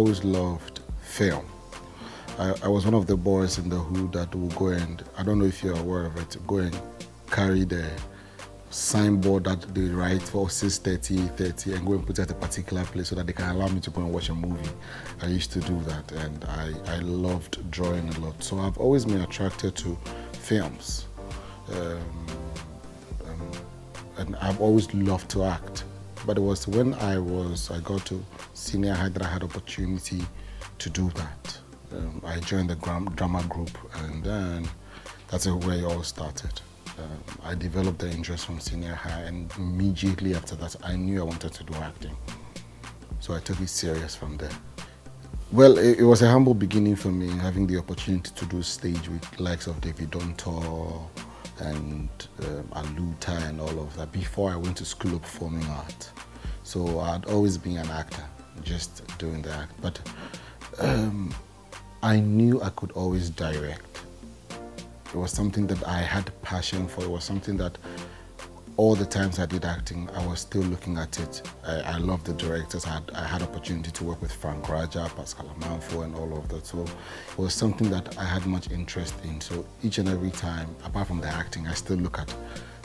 always loved film. I, I, was one of the boys in the hood that would go and, I don't know if you're aware of it, go and carry the signboard that they write for 6.30, 30 and go and put it at a particular place so that they can allow me to go and watch a movie. I used to do that and I, I loved drawing a lot. So I've always been attracted to films. Um, um, and I've always loved to act. But it was when I was, I got to senior high that I had opportunity to do that. Um, I joined the drama group and then that's where it all started. Um, I developed the interest from senior high and immediately after that I knew I wanted to do acting. So I took it serious from there. Well, it, it was a humble beginning for me having the opportunity to do stage with likes of David Dontoh and um, Aluta and all of that before I went to school of performing art. So I'd always been an actor, just doing that. But um, I knew I could always direct. It was something that I had passion for. It was something that all the times I did acting, I was still looking at it. I, I loved the directors. I had, I had opportunity to work with Frank Rajah, Pascal Amanfo, and all of that. So it was something that I had much interest in. So each and every time, apart from the acting, I still look at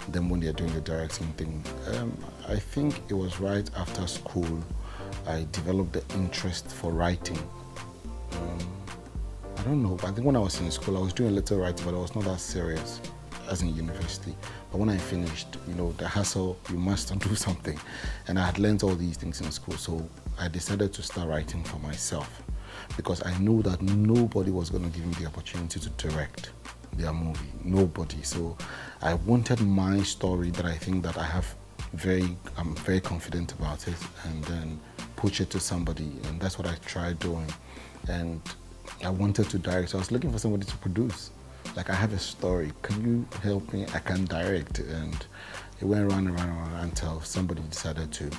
them when they're doing the directing thing. Um, I think it was right after school I developed the interest for writing. Um, I don't know, I think when I was in school I was doing a little writing, but I was not that serious as in university. But when I finished, you know, the hustle, you must do something. And I had learned all these things in school, so I decided to start writing for myself because I knew that nobody was going to give me the opportunity to direct their movie. Nobody. So I wanted my story that I think that I have very, I'm very confident about it and then push it to somebody. And that's what I tried doing. And I wanted to direct. So I was looking for somebody to produce. Like I have a story. Can you help me? I can direct. And it went around and around and around until somebody decided to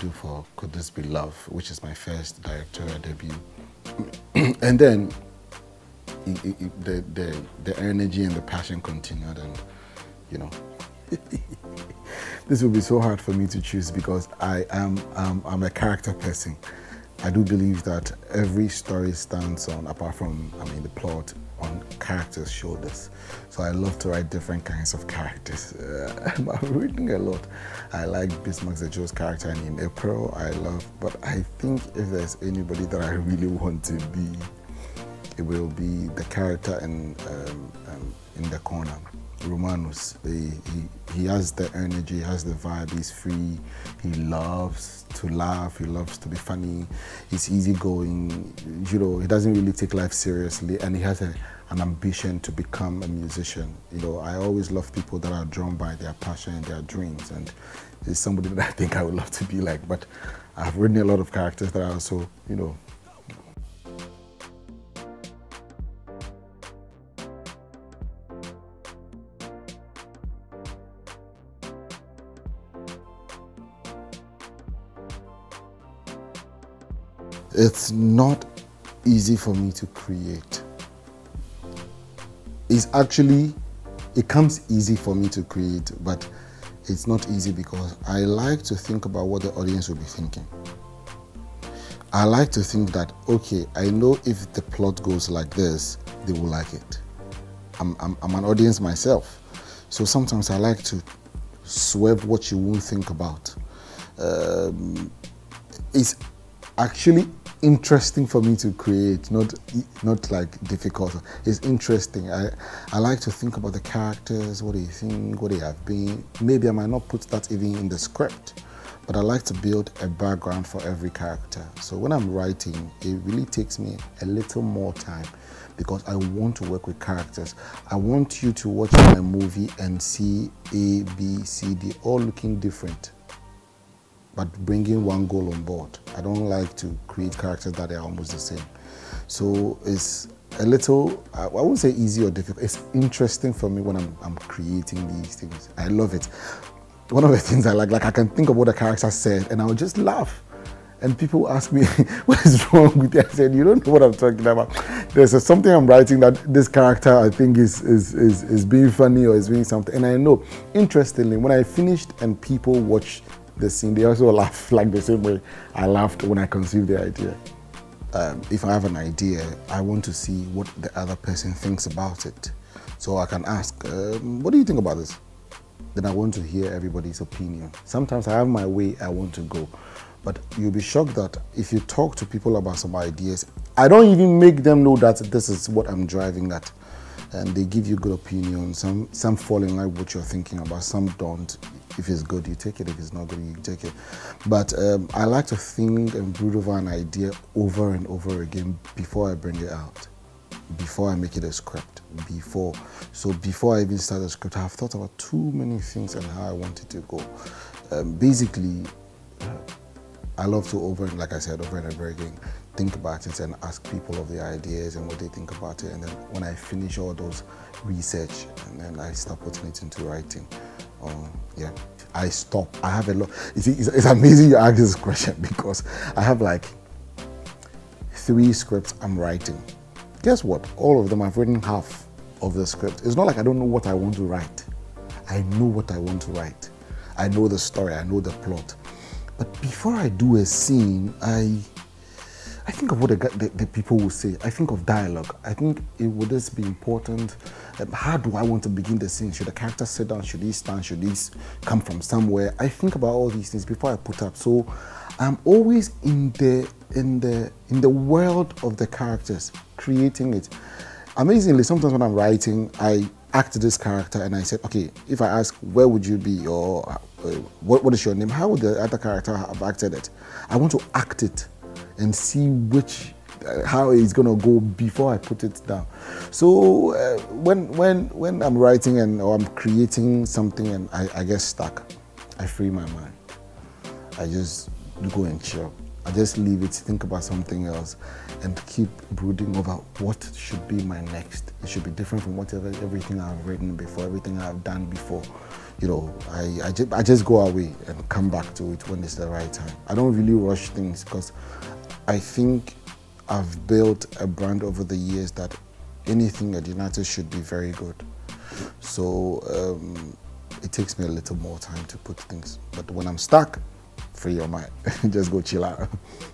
do for Could This Be Love, which is my first directorial debut. and then it, it, the, the, the energy and the passion continued and, you know, this will be so hard for me to choose because I am um, I'm a character person. I do believe that every story stands on, apart from, I mean, the plot, on characters' shoulders. So I love to write different kinds of characters. Uh, I'm reading a lot. I like Bismarck Joe's character in April. I love, but I think if there's anybody that I really want to be, it will be the character in, um, um, in the corner. Romanus. He, he, he has the energy, he has the vibe, he's free, he loves to laugh, he loves to be funny, he's easygoing, you know, he doesn't really take life seriously and he has a, an ambition to become a musician. You know, I always love people that are drawn by their passion and their dreams and he's somebody that I think I would love to be like, but I've written a lot of characters that are also, you know, it's not easy for me to create. It's actually, it comes easy for me to create, but it's not easy because I like to think about what the audience will be thinking. I like to think that, okay, I know if the plot goes like this, they will like it. I'm, I'm, I'm an audience myself. So sometimes I like to swerve what you won't think about. Um, it's actually interesting for me to create, not not like difficult. It's interesting. I, I like to think about the characters, what they think, what they have been. Maybe I might not put that even in the script, but I like to build a background for every character. So when I'm writing, it really takes me a little more time because I want to work with characters. I want you to watch my movie and see A, B, C, D all looking different but bringing one goal on board. I don't like to create characters that are almost the same. So it's a little, I won't say easy or difficult, it's interesting for me when I'm, I'm creating these things. I love it. One of the things I like, like I can think of what a character said and I'll just laugh. And people ask me, what is wrong with you? I said, you don't know what I'm talking about. There's a, something I'm writing that this character I think is, is, is, is being funny or is being something. And I know, interestingly, when I finished and people watch the scene, they also laugh like the same way I laughed when I conceived the idea. um, if I have an idea, I want to see what the other person thinks about it. So I can ask, um, what do you think about this? Then I want to hear everybody's opinion. Sometimes I have my way I want to go. But you'll be shocked that if you talk to people about some ideas, I don't even make them know that this is what I'm driving at. And they give you good opinions. Some, some fall in line with what you're thinking about, some don't. If it's good, you take it. If it's not good, you take it. But um, I like to think and brood over an idea over and over again before I bring it out, before I make it a script, before. So before I even start the script, I've thought about too many things and how I want it to go. Um, basically, I love to over, like I said, over and over again, think about it and ask people of the ideas and what they think about it. And then when I finish all those research, and then I start putting it into writing. Um, yeah, I stop. I have a lot. It's, it's amazing you ask this question because I have like three scripts I'm writing. Guess what? All of them, I've written half of the script. It's not like I don't know what I want to write. I know what I want to write. I know the story. I know the plot. But before I do a scene, I I think of what the, the, the, people will say. I think of dialogue. I think it would just be important. Um, how do I want to begin the scene? Should the character sit down? Should he stand? Should he come from somewhere? I think about all these things before I put up. So I'm always in the in the in the world of the characters, creating it. Amazingly, sometimes when I'm writing, I act this character and I said, okay, if I ask where would you be or uh, what, what is your name, how would the other character have acted it? I want to act it and see which uh, how it's gonna go before I put it down. So uh, when when when I'm writing and or I'm creating something and I, I get stuck, I free my mind. I just go and chill. I just leave it, think about something else, and keep brooding over what should be my next. It should be different from whatever everything I've written before, everything I've done before. You know, I, I, just, I just go away and come back to it when it's the right time. I don't really rush things because I think I've built a brand over the years that anything at United should be very good. So um, it takes me a little more time to put things. But when I'm stuck, free your mind. Just go chill out.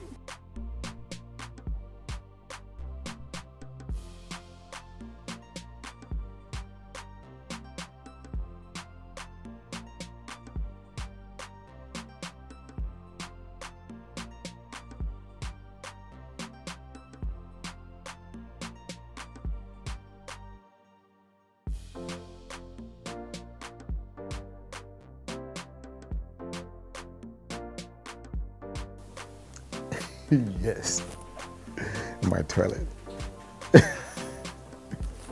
yes, my toilet.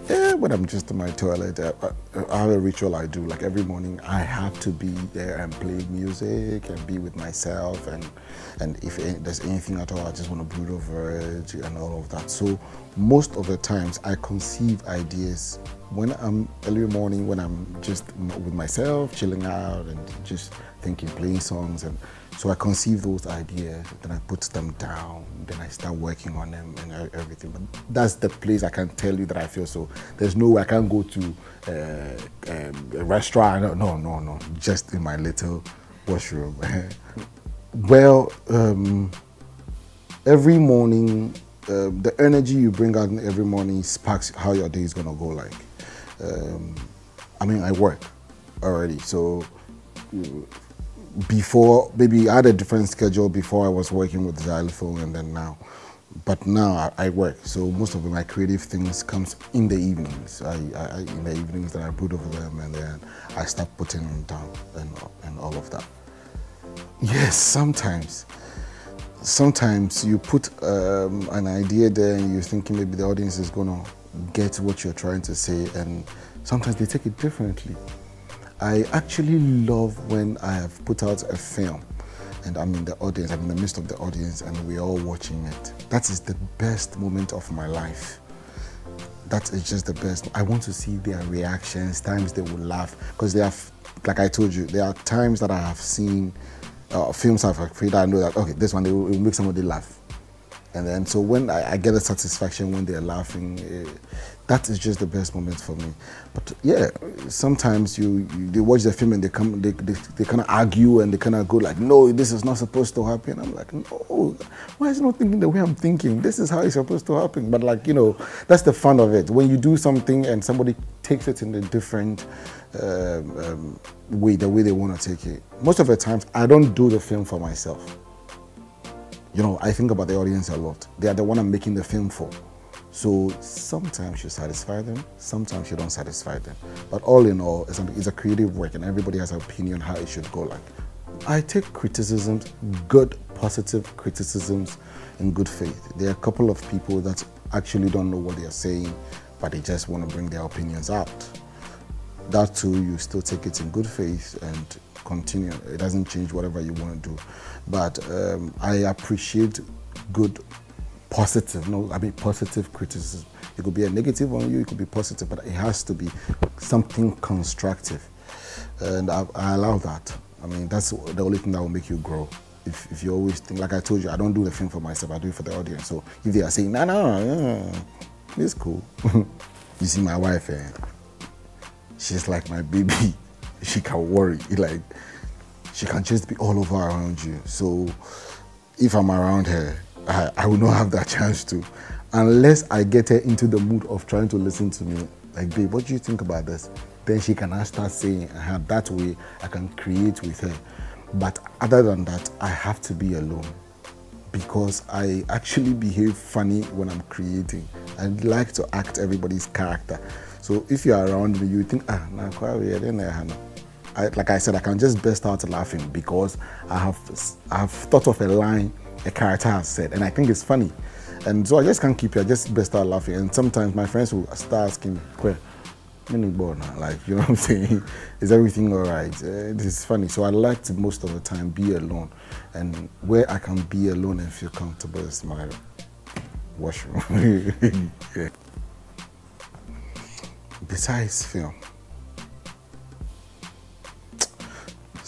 yeah, when I'm just in my toilet, I, I, have a ritual I do. Like every morning, I have to be there and play music and be with myself. And and if there's anything at all, I just want to brood over it and all of that. So most of the times, I conceive ideas when I'm early morning, when I'm just with myself, chilling out and just thinking, playing songs and so I conceive those ideas, then I put them down, then I start working on them and everything. But that's the place I can tell you that I feel so. There's no way I can go to uh, um, a restaurant. No, no, no. Just in my little washroom. well, um, every morning, uh, the energy you bring out every morning sparks how your day is gonna go. Like, um, I mean, I work already, so before maybe I had a different schedule before I was working with xylophone and then now. But now I, I work, so most of my creative things comes in the evenings. I, I, in the evenings, then I put over them, and then I start putting them down and and all of that. Yes, sometimes. Sometimes you put um, an idea there, and you're thinking maybe the audience is gonna get what you're trying to say, and sometimes they take it differently. I actually love when I have put out a film and I'm in the audience, I'm in the midst of the audience and we're all watching it. That is the best moment of my life. That is just the best. I want to see their reactions, times they will laugh. Because they have, like I told you, there are times that I have seen uh, films I've created, I know that, okay, this one, will make somebody laugh And then, so when I, I get a satisfaction when they're laughing, uh, that is just the best moment for me. But yeah, sometimes you, you they watch the film and they come, they, they, they kind of argue and they kind of go like, no, this is not supposed to happen. I'm like, no, why is it not thinking the way I'm thinking? This is how it's supposed to happen. But like, you know, that's the fun of it. When you do something and somebody takes it in a different um, um, way, the way they want to take it. Most of the times, I don't do the film for myself. You know, I think about the audience a lot. They are the one I'm making the film for. So sometimes you satisfy them, sometimes you don't satisfy them. But all in all, it's a, it's a creative work and everybody has an opinion how it should go like. I take criticisms, good, positive criticisms in good faith. There are a couple of people that actually don't know what they are saying, but they just want to bring their opinions out. That too, you still take it in good faith and continue. It doesn't change whatever you want to do. But um, I appreciate good positive, no, I mean positive criticism. It could be a negative on you, it could be positive, but it has to be something constructive. And I, I allow that. I mean, that's the only thing that will make you grow. If, if you always think, like I told you, I don't do the film for myself, I do it for the audience. So if they are saying, no, no, no, it's cool. you see my wife, eh? she's like my baby. She can worry, like, she can just be all over around you. So if I'm around her, I, I will not have that chance to unless I get her into the mood of trying to listen to me. Like, babe, what do you think about this? Then she can start saying, uh, that way I can create with her. But other than that, I have to be alone because I actually behave funny when I'm creating. I like to act everybody's character. So if you're around me, you think, ah, nah, I, like I said, I can just burst out laughing because I have I have thought of a line a character has said, and I think it's funny. And so I just can't keep it. I just best out laughing. And sometimes my friends will start asking, "Where, like you know what I'm saying? Is everything all right?" Uh, this is funny. So I like to most of the time be alone, and where I can be alone and feel comfortable is my washroom. yeah. Besides film,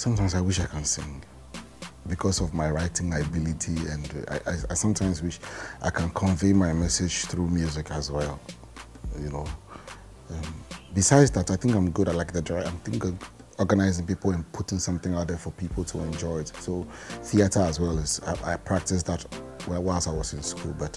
sometimes I wish I can sing because of my writing ability and I, I, I, sometimes wish I can convey my message through music as well, you know. Um, besides that, I think I'm good at like the I'm think organizing people and putting something out there for people to enjoy it. So theater as well is I, I practiced that whilst I was in school, but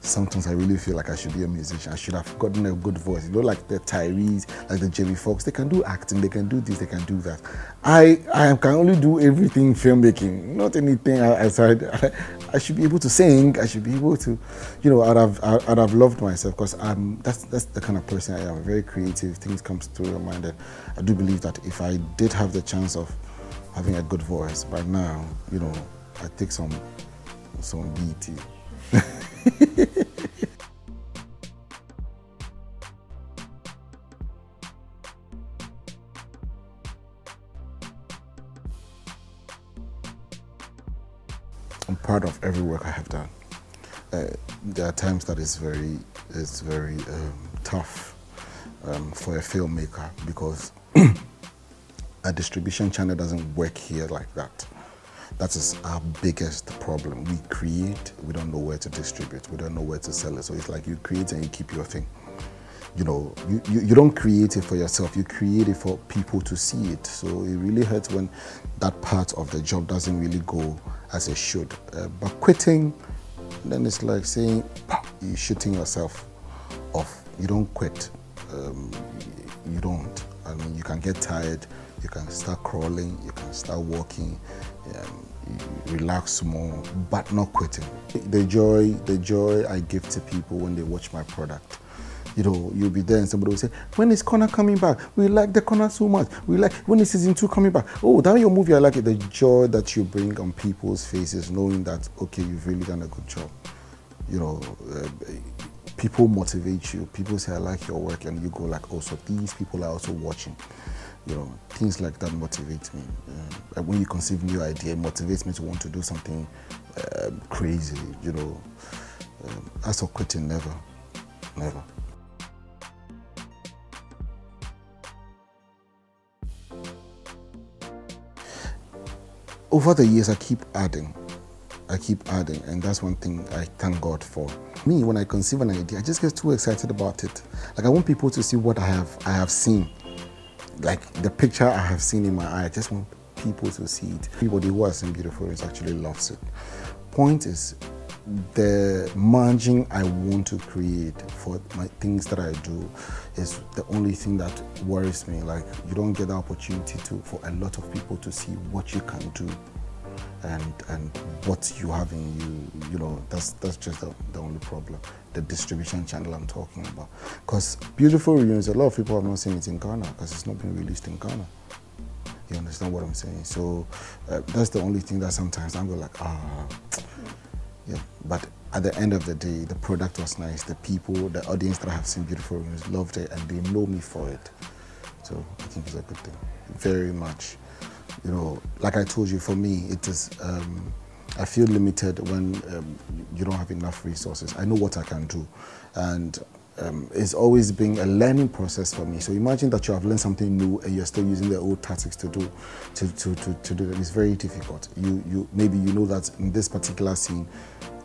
sometimes I really feel like I should be a musician. I should have gotten a good voice. You know, like the Tyrese, like the Jamie Foxx, they can do acting, they can do this, they can do that. I I can only do everything filmmaking, not anything outside. I, I should be able to sing. I should be able to, you know, I'd have I'd have loved myself because I'm that's that's the kind of person I am. Very creative. Things comes to your mind, and I do believe that if I did have the chance of having a good voice, by now, you know, I take some some BET. I'm proud of every work I have done. Uh, there are times that it's very, it's very um, tough um, for a filmmaker because a distribution channel doesn't work here like that. That is our biggest problem. We create, we don't know where to distribute, we don't know where to sell it. So it's like you create and you keep your thing. You know, you, you, you don't create it for yourself, you create it for people to see it. So it really hurts when that part of the job doesn't really go as it should. Uh, but quitting, then it's like saying you're shooting yourself off. You don't quit. Um, you don't. I mean, you can get tired, you can start crawling, you can start walking, um, relax more, but not quitting. The joy, the joy I give to people when they watch my product. You know, you'll be there and somebody will say, when is Connor coming back? We like the Connor so much. We like, when is season two coming back? Oh, that your movie, I like it. The joy that you bring on people's faces, knowing that, okay, you've really done a good job. You know, uh, people motivate you. People say, I like your work. And you go like, oh, so these people are also watching you know, things like that motivate me. Uh, when you conceive new idea, it motivates me to want to do something uh, crazy, you know. Um, as for quitting, never, never. Over the years, I keep adding. I keep adding, and that's one thing I thank God for. Me, when I conceive an idea, I just get too excited about it. Like I want people to see what I have I have seen, like the picture I have seen in my eye. I just want people to see it. Everybody who has seen Beautiful Ruins actually loves it. Point is, the margin I want to create for my things that I do is the only thing that worries me. Like you don't get the opportunity to for a lot of people to see what you can do and and what you have in you. You know, that's that's just the, the only problem. The distribution channel I'm talking about. Because Beautiful Ruins, a lot of people have not seen it in Ghana because it's not been released in Ghana. You understand what I'm saying? So uh, that's the only thing that sometimes I'm going like, ah. Yeah, but at the end of the day, the product was nice. The people, the audience that have seen Beautiful Ruins loved it and they know me for it. So I think it's a good thing, very much. You know, like I told you, for me, it is, um, I feel limited when um, you don't have enough resources. I know what I can do. And um, it's always been a learning process for me. So imagine that you have learned something new and you're still using the old tactics to do to, to, to, to do it. It's very difficult. You, you maybe you know that in this particular scene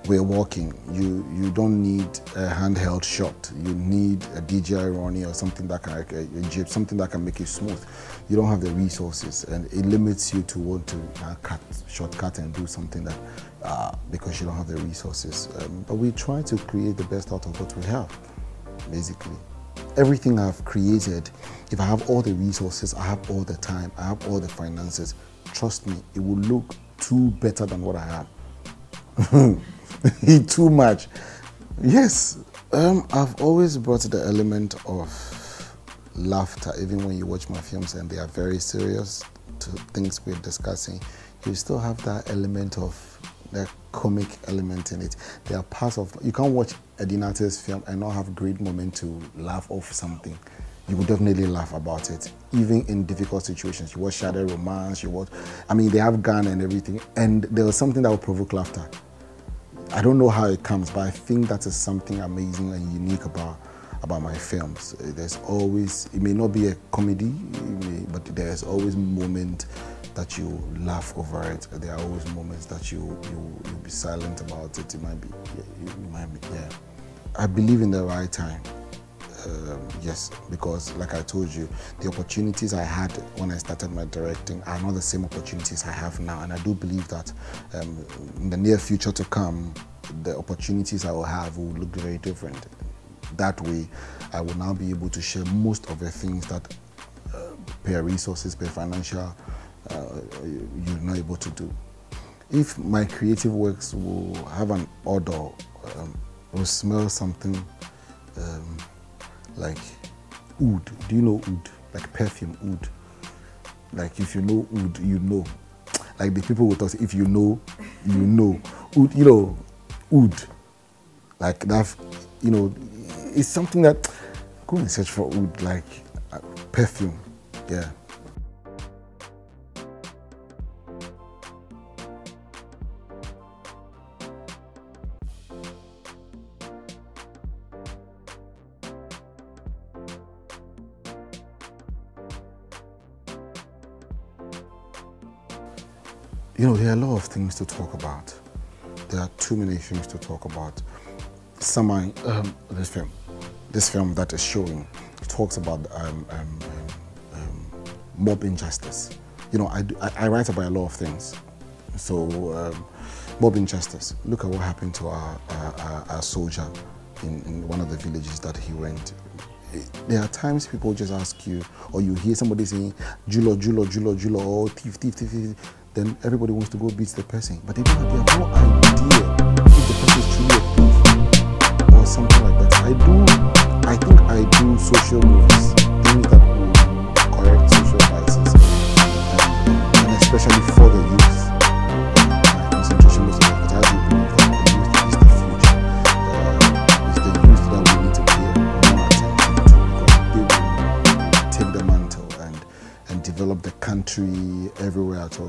we're walking. You you don't need a handheld shot. You need a DJI Ronin or something that can a, a jib, something that can make it smooth. You don't have the resources, and it limits you to want to uh, cut shortcut and do something that uh, because you don't have the resources. Um, but we try to create the best out of what we have basically. Everything I've created, if I have all the resources, I have all the time, I have all the finances, trust me, it will look too better than what I have. too much. Yes, um, I've always brought the element of laughter, even when you watch my films and they are very serious to things we're discussing. You still have that element of the comic element in it. There are parts of you can't watch a Eddie Nartey's film and not have great moment to laugh off something. You would definitely laugh about it, even in difficult situations. You watch Shadow Romance, you watch, I mean, they have gun and everything, and there was something that will provoke laughter. I don't know how it comes, but I think that is something amazing and unique about about my films. There's always, it may not be a comedy, may, but there's always moment that you laugh over it. There are always moments that you you you'll be silent about it. It might be, yeah, you might be, yeah. I believe in the right time. Um, yes, because like I told you, the opportunities I had when I started my directing are not the same opportunities I have now, and I do believe that um, in the near future to come, the opportunities I will have will look very different. That way, I will now be able to share most of the things that uh, per resources, per financial uh, you're not able to do. If my creative works will have an odor, um, will smell something um, like oud. Do you know oud? Like perfume oud. Like if you know oud, you know. Like the people will talk, if you know, you know. Oud, you know, oud. Like that, you know, it's something that, go and search for oud, like uh, perfume. Yeah. A lot of things to talk about. There are too many things to talk about. Semi, um, this film, this film that is showing, talks about um, um, um, mob injustice. You know, I, I, I, write about a lot of things. So, um, mob injustice. Look at what happened to our, our, our soldier in, in one of the villages that he went there are times people just ask you, or you hear somebody saying, Julo, Julo, Julo, Julo, or thief, thief, thief, thief then everybody wants to go beat the person. But they, don't, they have no idea if the person is truly a thief or something like that. I do, I think I do social movies, things that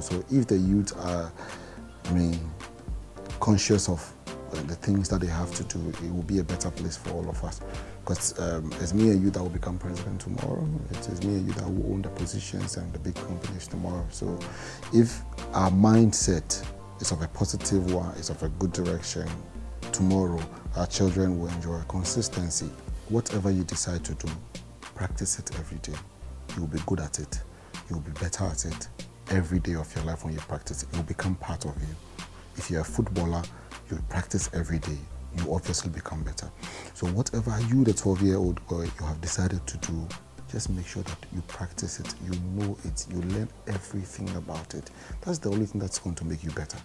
So if the youth are, I mean, conscious of uh, the things that they have to do, it will be a better place for all of us. Because um, it's me and you that will become president tomorrow. It is me and you that will own the positions and the big companies tomorrow. So if our mindset is of a positive one, it's of a good direction, tomorrow our children will enjoy consistency. Whatever you decide to do, practice it every day. You'll be good at it. You'll be better at it every day of your life when you practice it. Will become part of you. If you're a footballer, you practice every day. You obviously become better. So whatever you, the 12-year-old boy, you have decided to do, just make sure that you practice it, you know it, you learn everything about it. That's the only thing that's going to make you better.